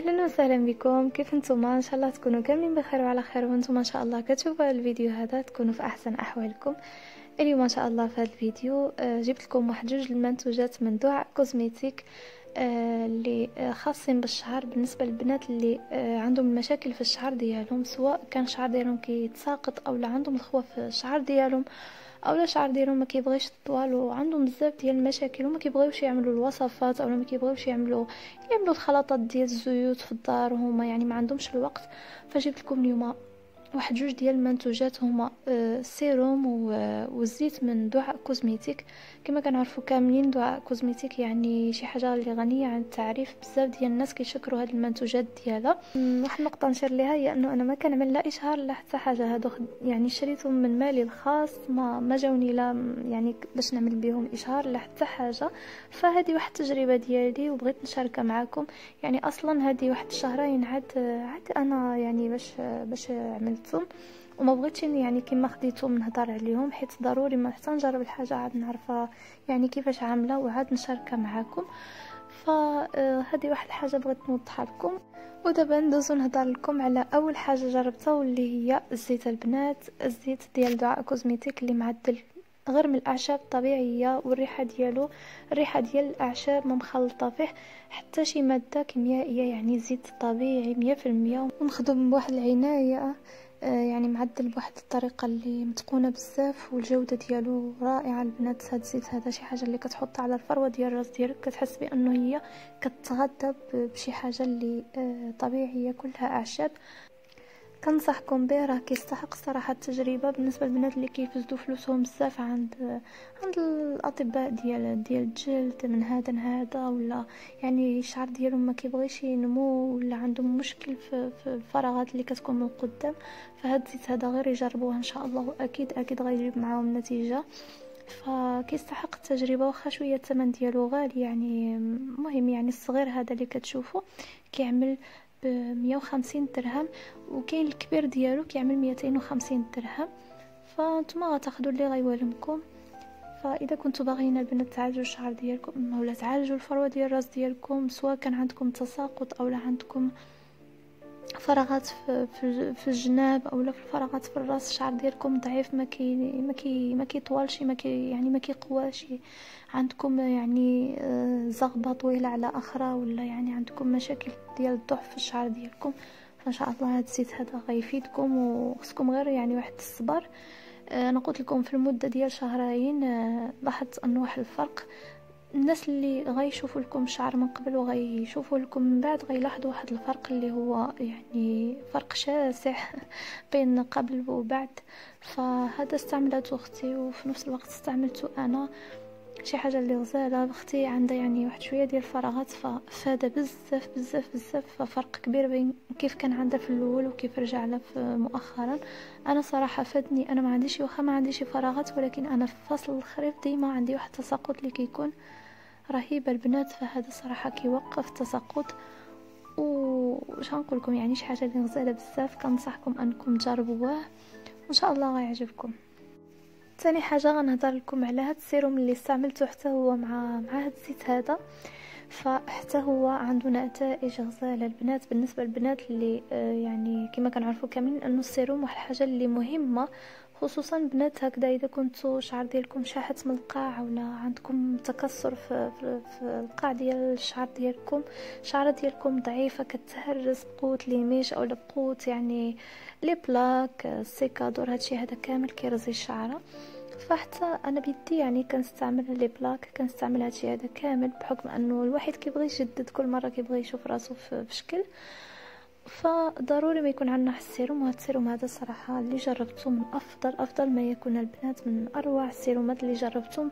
أهلا وسهلا بكم. كيف نتوما إن شاء الله تكونوا كاملين بخير وعلى خير وأنتم إن شاء الله كتشوفوا الفيديو هذا تكونوا في أحسن أحوالكم. اليوم إن شاء الله في هذا الفيديو آه، جبت لكم واحد جوج المنتوجات من دعاء كوزميتيك آه، اللي آه، خاصين بالشعر بالنسبة للبنات اللي عندهم المشاكل في الشعر ديالهم سواء كان الشعر ديالهم كيتساقط أو عندهم الخوف في الشعر ديالهم. اولا الشعر ديالهم ما كيبغيش الطوال وعندهم بزاف ديال المشاكل وما كيبغيوش يعملوا الوصفات اولا ما كيبغيوش يعملوا يعملوا الخلطات ديال الزيوت في الدار وهما يعني ما عندهمش الوقت. فجبت لكم اليوم واحد جوج ديال المنتوجات هما السيروم آه، والزيت من دعاء كوزميتيك. كما كنعرفوا كاملين دعاء كوزميتيك يعني شي حاجة اللي غنية عن التعريف. بزاف ديال الناس كيشكروا هاد المنتوجات ديالها. واحد النقطة نشير ليها هي أنه أنا ما كنعمل لا إشهار لا حتى حاجة. هادو يعني شريتهم من مالي الخاص ما ما جاوني لا يعني باش نعمل بهم إشهار لا حتى حاجة. فهذه واحد التجربة ديالي وبغيت نشاركها معكم يعني أصلا هذه واحد الشهرين عاد عاد أنا يعني باش باش عملتهم وما بغيتش يعني كيما خديتهم نهضر عليهم حيت ضروري ما حتى نجرب الحاجة عاد نعرفها يعني كيفاش عاملة وعاد نشاركها معكم فهذه واحد الحاجة بغيت نوضحها لكم. ودابا ندوزو نهضر لكم على أول حاجة جربتها واللي هي زيت البنات. الزيت ديال دعاء كوزميتيك اللي معدل غير من الأعشاب الطبيعية والريحة ديالو. الريحة ديال الأعشاب ما مخلطة فيه حتى شي مادة كيميائية يعني زيت طبيعي مية في المية. ومخدوم بواحد العناية آه، يعني معدل بواحد الطريقة اللي متقونة بزاف والجودة ديالو رائعة البنات هاد الزيت هذا شي حاجة اللي كتحط على الفروة ديال الراس ديالك كتحس بأنه هي كتغذى بشي حاجة اللي آه، طبيعية كلها أعشاب. كنصحكم به راه كيستحق صراحة التجربة بالنسبة للبنات اللي كيفسدوا فلوسهم بزاف عند عند الأطباء ديال ديال الجلد من هذا لهذا ولا يعني الشعر ديالهم ما كيبغيش ينمو ولا عندهم مشكل في, في الفراغات اللي كتكون من القدام. فهاد الزيت هذا غير يجربوه إن شاء الله واكيد أكيد غيجيب معاهم نتيجة. فكيستحق التجربة واخا شوية الثمن ديالو غالي يعني مهم يعني الصغير هذا اللي كتشوفوا كيعمل بمية وخمسين درهم وكاين الكبير ديالو كيعمل ميتين وخمسين درهم. فانتما غتاخدو اللي غيوالمكم. فإذا كنتو باغيين البنات تعالجوا الشعر ديالكم اولا تعالجوا الفروة ديال الراس ديالكم سواء كان عندكم تساقط اولا عندكم فراغات في, الجناب اولا في الفراغات في الرأس. الشعر ديالكم ضعيف ما كي ما كي ما كيطولش ما كي يعني ما كيقواش عندكم يعني آه، زغبة طويلة على أخرى ولا يعني عندكم مشاكل ديال الضعف في الشعر ديالكم؟ فإن شاء الله هذا الزيت هذا غيفيدكم وخصكم غير يعني واحد الصبر. أنا قلت لكم في المدة ديال شهرين آه، لاحظت انه واحد الفرق. الناس اللي غيشوفوا لكم الشعر من قبل وغيشوفوا لكم من بعد غيلاحظوا واحد الفرق اللي هو يعني فرق شاسع بين قبل وبعد. فهذا استعملته أختي وفي نفس الوقت استعملته أنا. شي حاجة اللي غزالة أختي عندها يعني واحد شوية ديال الفراغات ففاد بزاف بزاف بزاف. ففرق كبير بين كيف كان عندها في الأول وكيف رجع لها مؤخرا. أنا صراحة فادني أنا ما عنديش واخا ما عنديش فراغات ولكن أنا في فصل الخريف ديما عندي واحد التساقط اللي كيكون. رهيب البنات فهذا صراحة كيوقف التساقط. وش نقول لكم يعني شي حاجة اللي غزاله بزاف كنصحكم أنكم تجربوه وإن شاء الله غيعجبكم ثاني حاجة غنهضر لكم على هذا السيروم اللي استعملته حتى هو مع مع هذا الزيت هذا. فحتى هو عنده نتائج غزالة البنات. بالنسبة للبنات اللي آه، يعني كما كنعرفوا كاملين انه السيروم واحد الحاجة اللي مهمة. خصوصا بنات هكذا إذا كنتو شعر ديالكم شاحت من القاع ولا عندكم تكسر في, في, في القاع ديال الشعر ديالكم. الشعر ديالكم ضعيفة كتهرس بقوه ليميش أو بقوه يعني les plaques ال secador هادشي هذا كامل كيرزي الشعرة. فحتى أنا بيدي يعني كنستعمل les plaques كنستعمل هادشي هذا كامل بحكم أنه الواحد كيبغي يجدد كل مرة كيبغي يشوف راسو في شكل. فضروري ما يكون عندنا السيروم وهذا السيروم هذا صراحة اللي جربته من أفضل أفضل ما يكون البنات من أروع السيرومات اللي جربتهم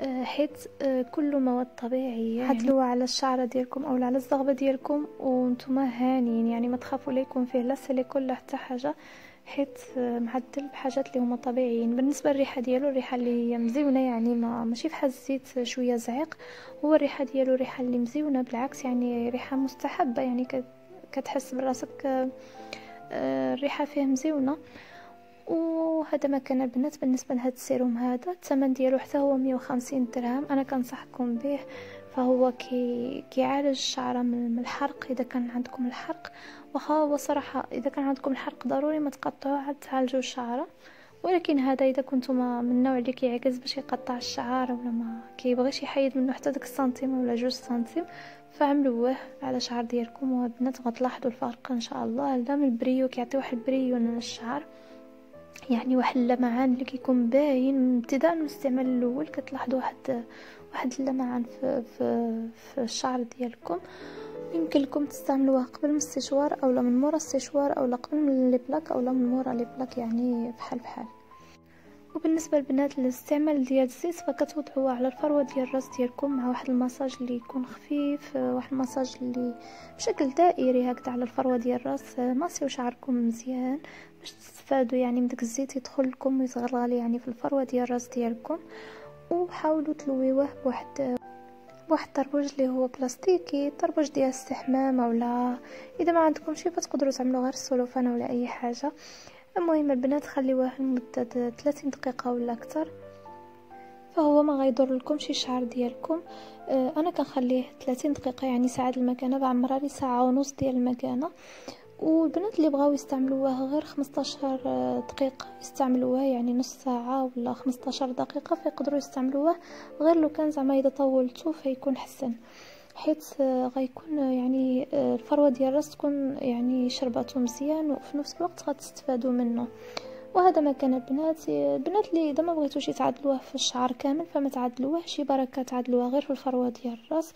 آه، حيت آه، كله مواد طبيعيه حطوها يعني على الشعرة ديالكم أو على الزغبة ديالكم وأنتم هانيين يعني ما تخافوا لا يكون فيه لا سيليكون لا حتى حاجة. حيت آه، معدل بحاجات اللي هما طبيعيين. بالنسبة للريحة ديالو الريحة اللي هي مزيونة يعني ما ماشي فحال الزيت شوية زعيق. هو الريحة ديالو ريحة اللي مزيونة بالعكس يعني ريحة مستحبة يعني كتحس براسك آه، الريحة فيه مزيونة. وهذا ما كان البنات بالنسبة لهذا السيروم هذا. الثمن ديالو حتى هو 150 درهم. أنا كنصحكم به. فهو كي كيعالج الشعرة من الحرق إذا كان عندكم الحرق. واخا هو صراحة إذا كان عندكم الحرق ضروري ما تقطعوه عاد تعالجوا الشعرة. ولكن هذا إذا كنتم من النوع اللي كيعجز باش يقطع الشعر ولا ما كيبغيش يحيد منه حتى داك السنتيم ولا جوج سنتيم فعملوه على شعر ديالكم وبنات غتلاحظوا الفرق إن شاء الله. لا من ال brillo كيعطي واحد ال brillo للشعر يعني واحد اللمعان اللي كيكون باين ابتداء من الاستعمال الأول. كتلاحظوا واحد واحد اللمعان في في في الشعر ديالكم. يمكن لكم تستعملوها قبل من السيشوار اولا من مورا السيشوار اولا قبل من les plaques اولا من مورا les plaques يعني بحال بحال. وبالنسبة للبنات الاستعمال ديال الزيت فكتوضعوه على الفروة ديال الراس ديالكم مع واحد المساج اللي يكون خفيف واحد المساج اللي بشكل دائري هكذا على الفروة ديال الراس. ماسيو شعركم مزيان باش تستفادوا يعني من داك الزيت يدخل لكم ويتغلغل يعني في الفروة ديال الراس ديالكم. وحاولوا تلويوه بواحد بواحد الطربوج اللي هو بلاستيكي طربوج ديال الاستحمام اولا إذا ما عندكمش فتقدروا تعملوا غير السلوفان ولا أي حاجة. المهم البنات خليوه لمدة 30 دقيقة ولا أكثر فهو ما غيضر لكم شي شعر ديالكم. آه أنا كنخليه 30 دقيقة يعني ساعة المكانة بعمرها لي ساعة ونص ديال المكانة. والبنات اللي بغاو يستعملوها غير 15 دقيقة يستعملوها يعني نص ساعة ولا 15 دقيقة فيقدروا يستعملوها غير لو كان زعما إذا طولتو فيكون حسن. حيت غيكون يعني الفروة ديال الراس تكون يعني شرباتو مزيان وفي نفس الوقت غتستفادوا منه وهذا ما كان البنات البنات اللي إذا ما بغيتوش تعدلوه في الشعر كامل فما تعدلوهش بركة تعدلوها غير في الفروة ديال الراس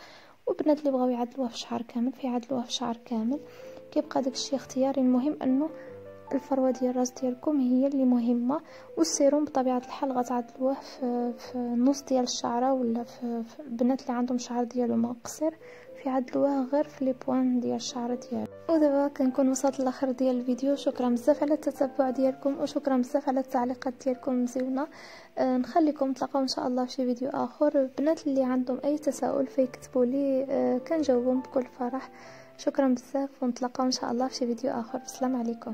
والبنات اللي بغاو يعدلوها في الشعر كامل فيعدلوها في الشعر كامل. كيبقى داكشي اختياري المهم انه الفروة ديال الراس ديالكم هي اللي مهمة والسيروم بطبيعة الحال غتعدلوه في, في النص ديال الشعرة ولا في, في البنات اللي عندهم شعر ديالهم قصير فيعدلوها غير في لي بوين ديال الشعر ديال ودابا كنكون وصلت لاخر ديال الفيديو شكرا بزاف على التتبع ديالكم وشكرا بزاف على التعليقات ديالكم مزيونة. أه نخليكم تلاقاو إن شاء الله في شي فيديو آخر. البنات اللي عندهم أي تساؤل فيكتبوا لي أه كنجاوبهم بكل فرح. شكرا بزاف ونتلاقاو إن شاء الله في شي فيديو آخر. السلام عليكم.